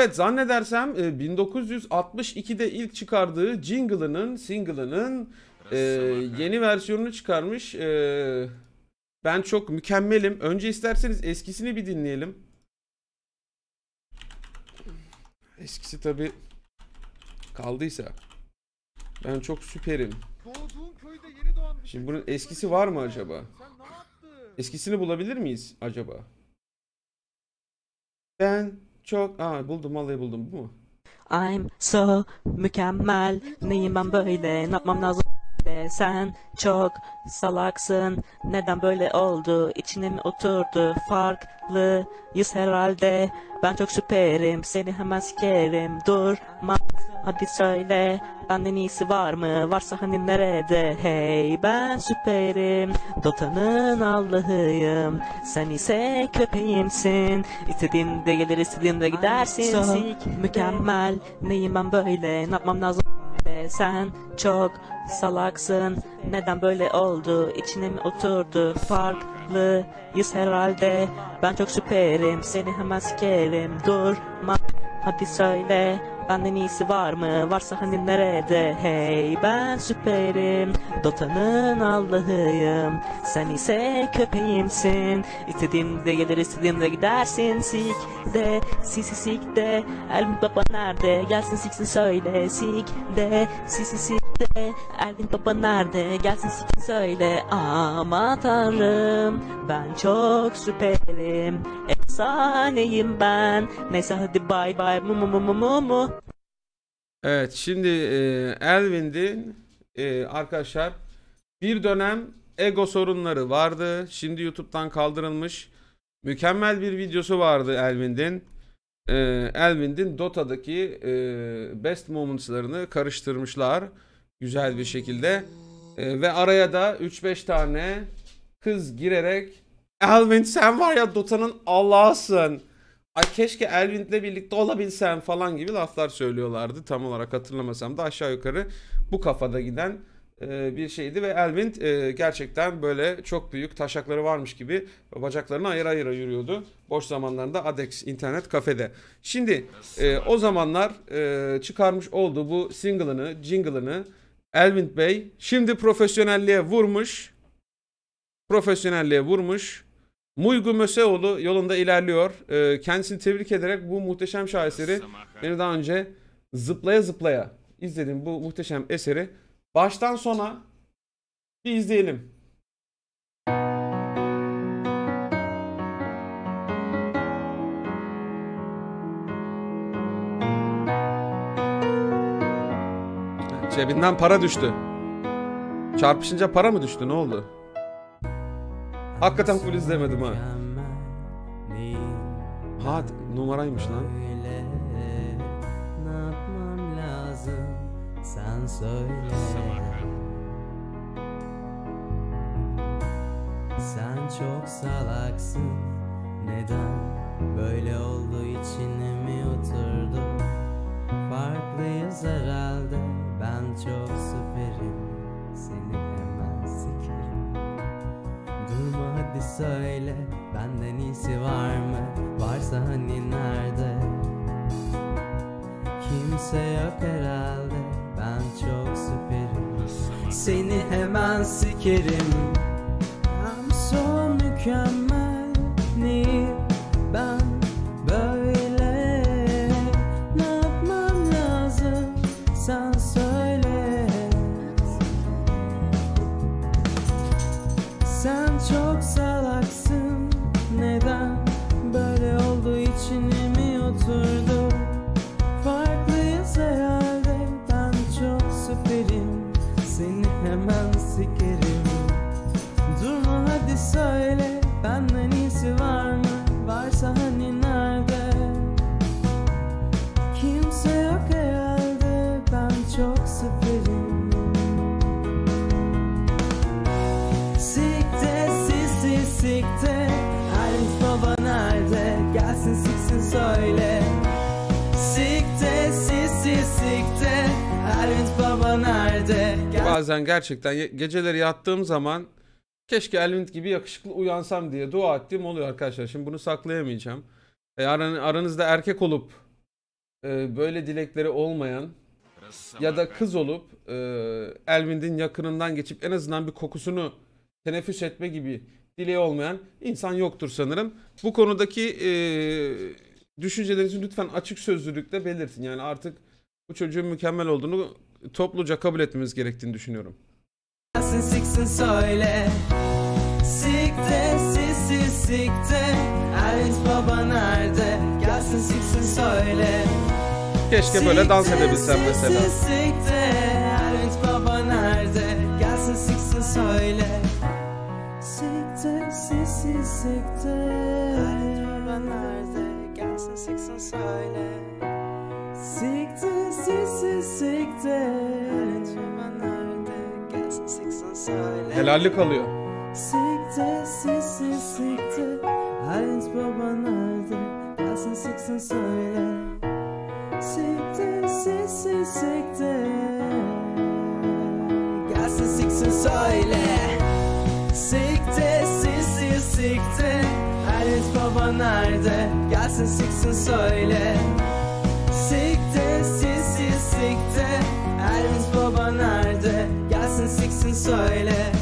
Evet zannedersem e, 1962'de ilk çıkardığı jingle'ının, single'ının e, yeni versiyonunu çıkarmış. E, ben çok mükemmelim. Önce isterseniz eskisini bir dinleyelim. Eskisi tabi kaldıysa. Ben çok süperim. Şimdi çocuk bunun eskisi var mı acaba? Eskisini bulabilir miyiz acaba? Ben çok... Aa buldum vallahi buldum. Bu mu? I'm so mükemmel. Neyim ben böyle? Ne yapmam lazım? De Sen çok salaksın. Neden böyle oldu? İçine mi oturdu? Farklıyız herhalde. Ben çok süperim. Seni hemen sikerim. Durma Hadi söyle Benden iyisi var mı? Varsa hani nerede? Hey ben süperim. Dota'nın Allah'ıyım. Sen ise köpeğimsin. İstediğinde gelir istediğinde gidersin. Sik mükemmel. Neyim ben böyle? Ne yapmam lazım? Sen çok salaksın. Neden böyle oldu? İçine mi oturdu? Farklıyız herhalde. Ben çok süperim. Seni hemen sikerim. Durma. Hadi söyle Benden iyisi var mı? Varsa hani nerede? Hey ben süperim. Dota'nın Allah'ıyım. Sen ise köpeğimsin. İstediğimde gelir istediğimde gidersin. Sik de sisi sik de. Elvin baba nerede? Gelsin siksin söyle. Sik de sisi sik de. Elvin baba nerede? Gelsin siksin söyle. Ama tanrım Ben çok süperim Efsaneyim ben Neyse hadi bay bay mu mu mu mu mu mu Evet şimdi e, Elvin'in e, arkadaşlar bir dönem ego sorunları vardı. Şimdi YouTube'dan kaldırılmış. Mükemmel bir videosu vardı Elvin'in. E, Elvin'in Dota'daki e, best moments'larını karıştırmışlar. Güzel bir şekilde. E, ve araya da 3-5 tane kız girerek Elvin sen var ya Dota'nın Allah'sın. Ay keşke Elvind'le birlikte olabilsem falan gibi laflar söylüyorlardı. Tam olarak hatırlamasam da aşağı yukarı bu kafada giden e, bir şeydi ve Elvind e, gerçekten böyle çok büyük taşakları varmış gibi bacaklarını ayıra ayıra yürüyordu. Boş zamanlarında Adex internet kafede. Şimdi e, o zamanlar çıkarmış olduğu bu single'ını, jingle'ını Elvind Bey şimdi profesyonelliğe vurmuş. Profesyonelliğe vurmuş. Muygu Möseoğlu yolunda ilerliyor. Ee, kendisini tebrik ederek bu muhteşem şaheseri beni daha önce zıplaya zıplaya izlediğim bu muhteşem eseri baştan sona bir izleyelim. Cebinden para düştü. Çarpışınca para mı düştü? Ne oldu? Hakikaten full izlemedim ha. Ha numaraymış lan. Öyle ne yapmam lazım? Sen söyle. Sen çok salaksın. Neden böyle oldu? İçine mi oturdu? Farklıyız herhalde. Ben çok süperim. Seni hadi söyle benden iyisi var mı? Varsa hani nerede? Kimse yok herhalde ben çok süperim. Seni hemen sikerim. I'm so mükemmel neyim ben böyle? Ne yapmam lazım? Sen söyle. Sen çok salaksın sisi sikte Halis baba nerede? Gelsin siksin söyle. Sikte sisi sikte. Halis baba nerede? Gel- Bazen gerçekten geceleri yattığım zaman keşke Elvind gibi yakışıklı uyansam diye dua ettiğim oluyor arkadaşlar. Şimdi bunu saklayamayacağım. E, aran- aranızda erkek olup e, böyle dilekleri olmayan ya da kız olup e, Elvind'in yakınından geçip en azından bir kokusunu teneffüs etme gibi dileği olmayan insan yoktur sanırım. Bu konudaki e, düşüncelerinizi lütfen açık sözlülükle belirtin. Yani artık bu çocuğun mükemmel olduğunu topluca kabul etmemiz gerektiğini düşünüyorum. Gelsin siksin söyle Sikte sisi sikte Elvis baba nerede Gelsin siksin söyle Keşke böyle dans edebilsem Sikte, mesela. sisi sikte Elvis baba nerede Gelsin siksin söyle Sikte sikte Elvis baba nerede? Gelsin siksin söyle. Sikte sisi sikte Elvis baba nerede? Gelsin siksin söyle. Helallik alıyor. Sikte sisi sikte Halins baba nerede? Gelsin siksin söyle. Sikte sisi sikte Gelsin siksin söyle. Sikte sisi sikte Halins baba nerede? Gelsin siksin söyle. Sikte sisi sikte. Halins baba nerede? Gelsin siksin söyle.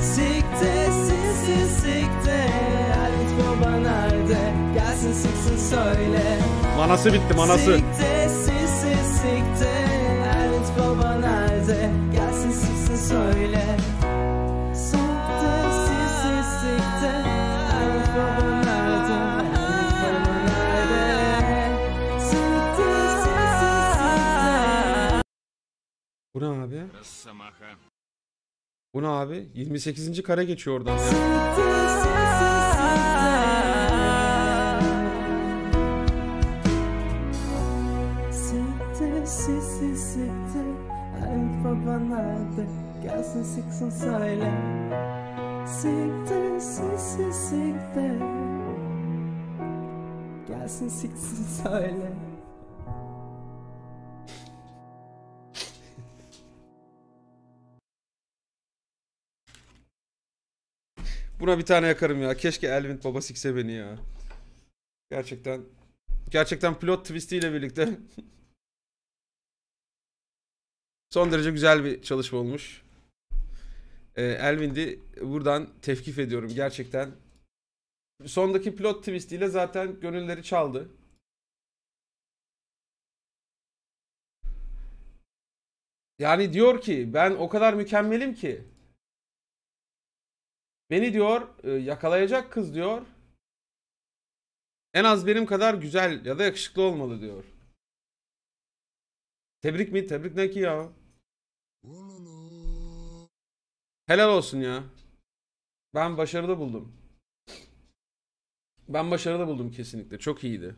Sikte sisi sikte. Elvis baba nerede? Gelsin siksin söyle. Manası bitti manası. Sikte Bu ne abi? Bu ne abi? 28. kare geçiyor oradan Gelsin siksin söyle Siktir siktir Gelsin söyle Buna bir tane yakarım ya. Keşke Elvin baba sikse beni ya. Gerçekten. Gerçekten plot twistiyle birlikte. Son derece güzel bir çalışma olmuş. Ee, Elvin'i buradan tevkif ediyorum gerçekten. Sondaki plot twistiyle zaten gönülleri çaldı. Yani diyor ki ben o kadar mükemmelim ki Beni diyor e, yakalayacak kız diyor. En az benim kadar güzel ya da yakışıklı olmalı diyor. Tebrik mi? Tebrik ne ki ya? Helal olsun ya. Ben başarılı buldum. Ben başarılı buldum kesinlikle. Çok iyiydi.